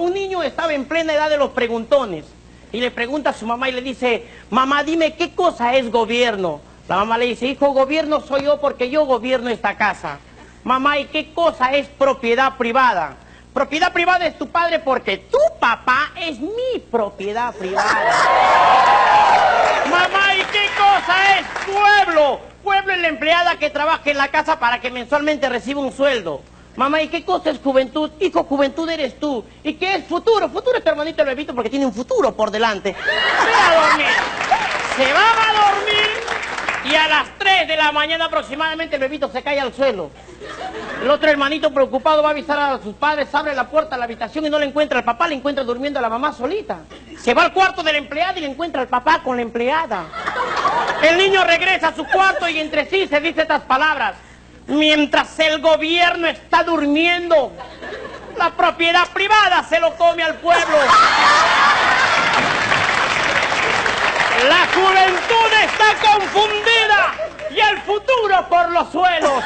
Un niño estaba en plena edad de los preguntones y le pregunta a su mamá y le dice, mamá, dime qué cosa es gobierno. La mamá le dice, hijo, gobierno soy yo porque yo gobierno esta casa. Mamá, ¿y qué cosa es propiedad privada? Propiedad privada es tu padre porque tu papá es mi propiedad privada. Mamá, ¿y qué cosa es pueblo? Pueblo es la empleada que trabaja en la casa para que mensualmente reciba un sueldo. Mamá, ¿y qué cosa es juventud? Hijo, juventud eres tú. ¿Y qué es futuro? Futuro es hermanito el bebito porque tiene un futuro por delante. Ve a dormir. Se va a dormir y a las 3 de la mañana aproximadamente el bebito se cae al suelo. El otro hermanito preocupado va a avisar a sus padres, abre la puerta a la habitación y no le encuentra al papá, le encuentra durmiendo a la mamá solita. Se va al cuarto de la empleada y le encuentra al papá con la empleada. El niño regresa a su cuarto y entre sí se dice estas palabras. Mientras el gobierno está durmiendo, la propiedad privada se lo come al pueblo. La juventud está confundida y el futuro por los suelos.